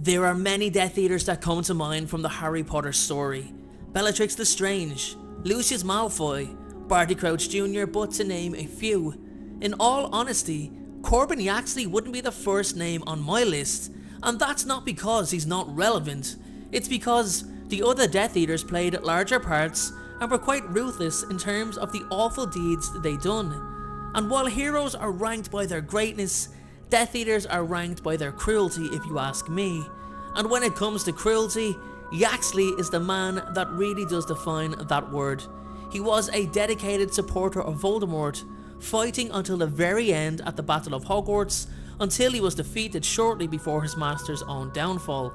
There are many Death Eaters that come to mind from the Harry Potter story. Bellatrix Lestrange, Lucius Malfoy, Barty Crouch Jr., but to name a few. In all honesty, Corban Yaxley wouldn't be the first name on my list, and that's not because he's not relevant, it's because the other Death Eaters played larger parts and were quite ruthless in terms of the awful deeds they done. And while heroes are ranked by their greatness, Death Eaters are ranked by their cruelty if you ask me. And when it comes to cruelty, Yaxley is the man that really does define that word. He was a dedicated supporter of Voldemort, fighting until the very end at the Battle of Hogwarts until he was defeated shortly before his master's own downfall.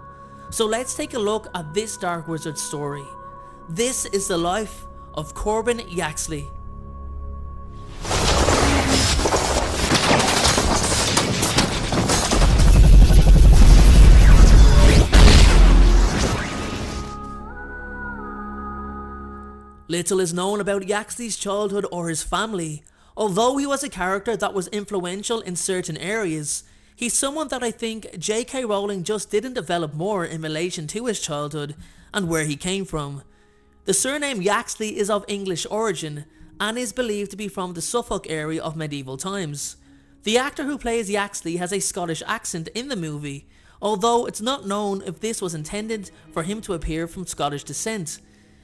So let's take a look at this Dark Wizard story. This is the life of Corban Yaxley. Little is known about Yaxley's childhood or his family. Although he was a character that was influential in certain areas, he's someone that I think J.K. Rowling just didn't develop more in relation to his childhood and where he came from. The surname Yaxley is of English origin and is believed to be from the Suffolk area of medieval times. The actor who plays Yaxley has a Scottish accent in the movie, although it's not known if this was intended for him to appear from Scottish descent.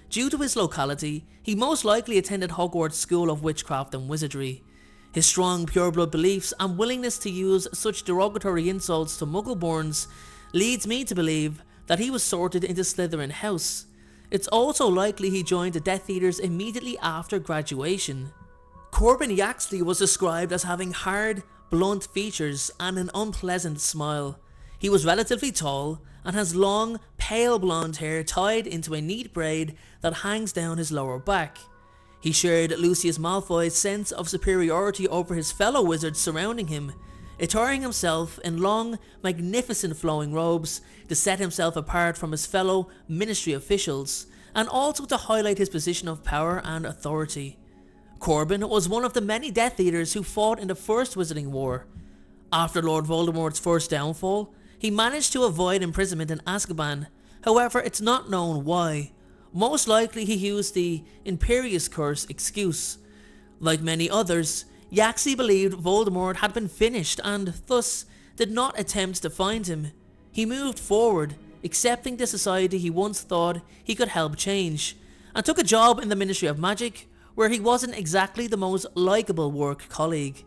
Due to his locality, he most likely attended Hogwarts School of Witchcraft and Wizardry. His strong pureblood beliefs and willingness to use such derogatory insults to Muggleborns leads me to believe that he was sorted into Slytherin House. It's also likely he joined the Death Eaters immediately after graduation. Corban Yaxley was described as having hard, blunt features and an unpleasant smile. He was relatively tall and has long, pale blonde hair tied into a neat braid that hangs down his lower back. He shared Lucius Malfoy's sense of superiority over his fellow wizards surrounding him, attiring himself in long, magnificent flowing robes to set himself apart from his fellow ministry officials, and also to highlight his position of power and authority. Corban was one of the many Death Eaters who fought in the First Wizarding War. After Lord Voldemort's first downfall, he managed to avoid imprisonment in Azkaban, however it's not known why. Most likely he used the Imperius Curse excuse. Like many others, Yaxley believed Voldemort had been finished and thus did not attempt to find him. He moved forward, accepting the society he once thought he could help change, and took a job in the Ministry of Magic where he wasn't exactly the most likeable work colleague.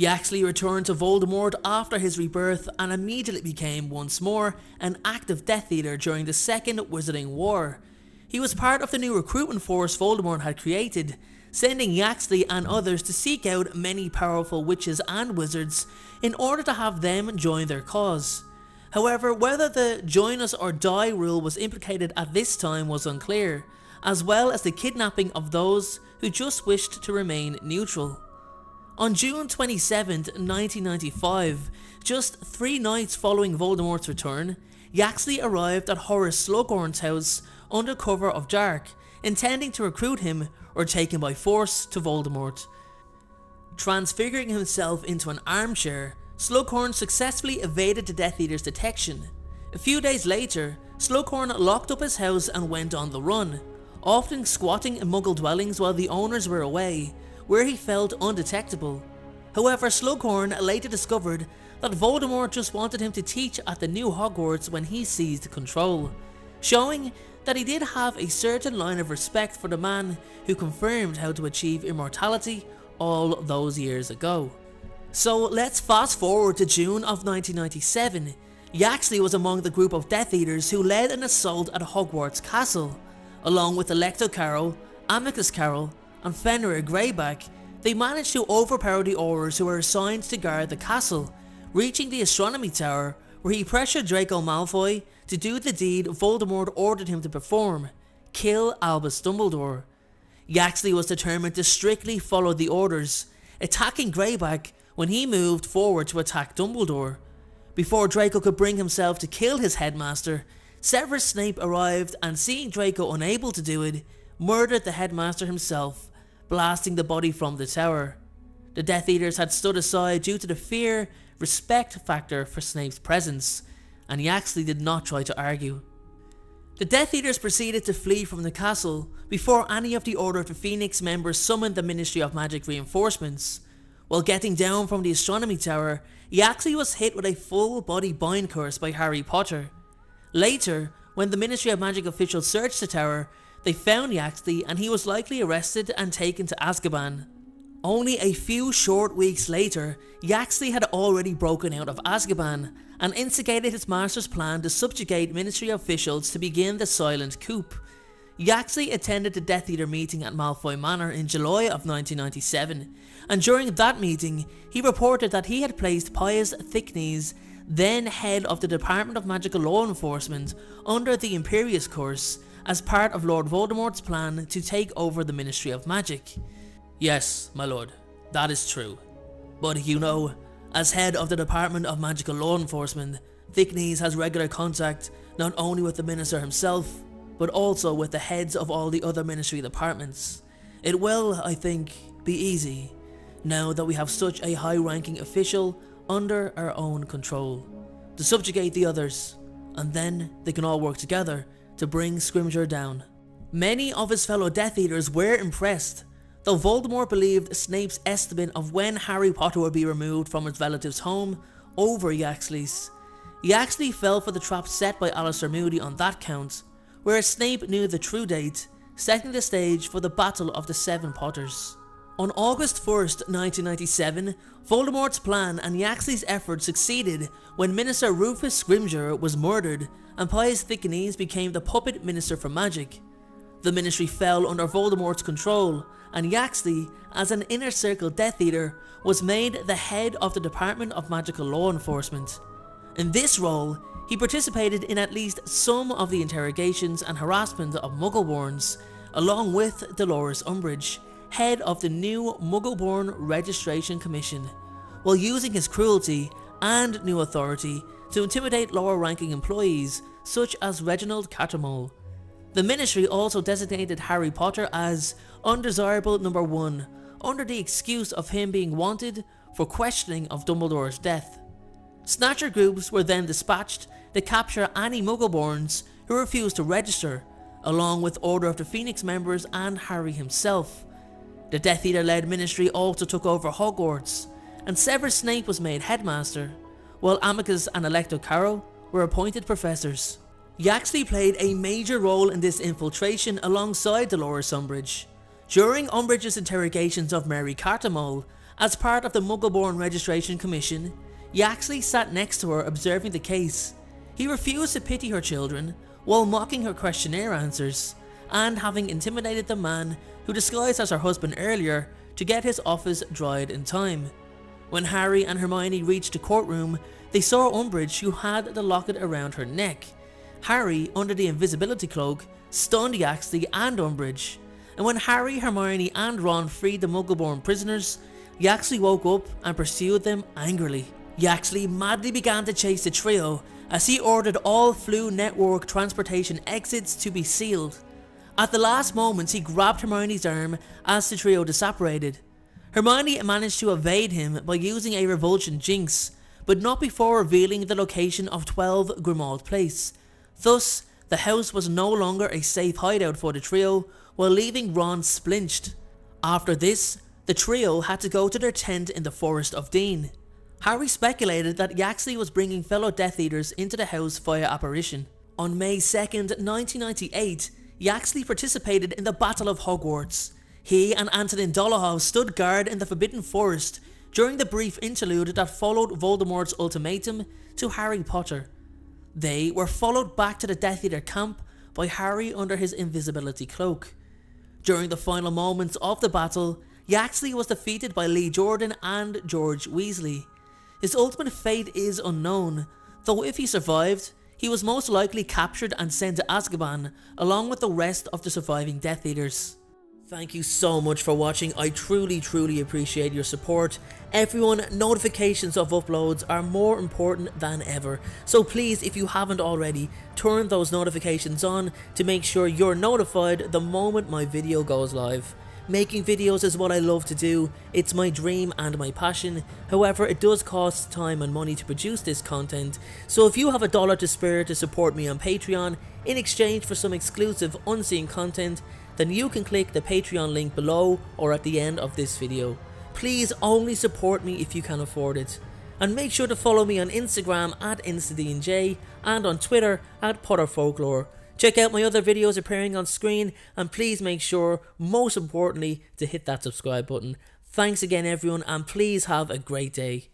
Yaxley returned to Voldemort after his rebirth and immediately became once more an active Death Eater during the Second Wizarding War. He was part of the new recruitment force Voldemort had created, sending Yaxley and others to seek out many powerful witches and wizards in order to have them join their cause. However, whether the join us or die rule was implicated at this time was unclear, as well as the kidnapping of those who just wished to remain neutral. On June 27, 1995, just three nights following Voldemort's return, Yaxley arrived at Horace Slughorn's house under cover of dark, intending to recruit him or take him by force to Voldemort. Transfiguring himself into an armchair, Slughorn successfully evaded the Death Eater's detection. A few days later, Slughorn locked up his house and went on the run, often squatting in Muggle dwellings while the owners were away, where he felt undetectable. However, Slughorn later discovered that Voldemort just wanted him to teach at the new Hogwarts when he seized control, showing that he did have a certain line of respect for the man who confirmed how to achieve immortality all those years ago. So let's fast forward to June of 1997. Yaxley was among the group of Death Eaters who led an assault at Hogwarts Castle. Along with Alecto Carrow, Amycus Carrow, and Fenrir Greyback, they managed to overpower the Aurors who were assigned to guard the castle, reaching the astronomy tower where he pressured Draco Malfoy to do the deed Voldemort ordered him to perform, kill Albus Dumbledore. Yaxley was determined to strictly follow the orders, attacking Greyback when he moved forward to attack Dumbledore. Before Draco could bring himself to kill his headmaster, Severus Snape arrived and seeing Draco unable to do it, murdered the headmaster himself blasting the body from the tower. The Death Eaters had stood aside due to the fear respect factor for Snape's presence, and Yaxley did not try to argue. The Death Eaters proceeded to flee from the castle before any of the Order of the Phoenix members summoned the Ministry of Magic reinforcements. While getting down from the astronomy tower, Yaxley was hit with a full body bind curse by Harry Potter. Later, when the Ministry of Magic officials searched the tower, they found Yaxley and he was likely arrested and taken to Azkaban. Only a few short weeks later, Yaxley had already broken out of Azkaban and instigated his master's plan to subjugate ministry officials to begin the silent coup. Yaxley attended the Death Eater meeting at Malfoy Manor in July of 1997, and during that meeting, he reported that he had placed Pius Thicknesse, then head of the Department of Magical Law Enforcement, under the Imperius Curse as part of Lord Voldemort's plan to take over the Ministry of Magic. Yes, my lord, that is true. But you know, as head of the Department of Magical Law Enforcement, Thicknesse has regular contact not only with the Minister himself, but also with the heads of all the other Ministry departments. It will, I think, be easy, now that we have such a high-ranking official under our own control, to subjugate the others, and then they can all work together to bring Scrimgeour down. Many of his fellow Death Eaters were impressed Though Voldemort believed Snape's estimate of when Harry Potter would be removed from his relative's home over Yaxley's, Yaxley fell for the trap set by Alastor Moody on that count, whereas Snape knew the true date, setting the stage for the Battle of the Seven Potters. On August 1st, 1997, Voldemort's plan and Yaxley's efforts succeeded when Minister Rufus Scrimgeour was murdered and Pius Thicknesse became the puppet Minister for Magic. The ministry fell under Voldemort's control, and Yaxley, as an inner circle Death Eater, was made the head of the Department of Magical Law Enforcement. In this role, he participated in at least some of the interrogations and harassment of Muggleborns, along with Dolores Umbridge, head of the new Muggleborn Registration Commission, while using his cruelty and new authority to intimidate lower ranking employees such as Reginald Cattermole. The Ministry also designated Harry Potter as undesirable number 1 under the excuse of him being wanted for questioning of Dumbledore's death. Snatcher groups were then dispatched to capture any Muggleborns who refused to register, along with Order of the Phoenix members and Harry himself. The Death Eater led ministry also took over Hogwarts, and Severus Snape was made headmaster, while Amycus and Alecto Carrow were appointed professors. Yaxley played a major role in this infiltration alongside Dolores Umbridge. During Umbridge's interrogations of Mary Cattermole, as part of the Muggleborn Registration Commission, Yaxley sat next to her observing the case. He refused to pity her children, while mocking her questionnaire answers, and having intimidated the man who disguised as her husband earlier to get his office dried in time. When Harry and Hermione reached the courtroom, they saw Umbridge who had the locket around her neck, Harry, under the invisibility cloak, stunned Yaxley and Umbridge, and when Harry, Hermione and Ron freed the Muggleborn prisoners, Yaxley woke up and pursued them angrily. Yaxley madly began to chase the trio as he ordered all Floo network transportation exits to be sealed. At the last moments he grabbed Hermione's arm as the trio disapparated. Hermione managed to evade him by using a revulsion jinx, but not before revealing the location of 12 Grimmauld Place, Thus, the house was no longer a safe hideout for the trio, while leaving Ron splinched. After this, the trio had to go to their tent in the Forest of Dean. Harry speculated that Yaxley was bringing fellow Death Eaters into the house via apparition. On May 2nd, 1998, Yaxley participated in the Battle of Hogwarts. He and Antonin Dolohov stood guard in the Forbidden Forest during the brief interlude that followed Voldemort's ultimatum to Harry Potter. They were followed back to the Death Eater camp by Harry under his invisibility cloak. During the final moments of the battle, Yaxley was defeated by Lee Jordan and George Weasley. His ultimate fate is unknown, though if he survived, he was most likely captured and sent to Azkaban along with the rest of the surviving Death Eaters. Thank you so much for watching, I truly truly appreciate your support. Everyone, notifications of uploads are more important than ever, so please if you haven't already, turn those notifications on to make sure you're notified the moment my video goes live. Making videos is what I love to do, it's my dream and my passion, however it does cost time and money to produce this content, so if you have a dollar to spare to support me on Patreon in exchange for some exclusive unseen content, then you can click the Patreon link below or at the end of this video. Please only support me if you can afford it. And make sure to follow me on Instagram at InstaDeanJ and on Twitter at PotterFolklore. Check out my other videos appearing on screen and please make sure, most importantly, to hit that subscribe button. Thanks again everyone and please have a great day.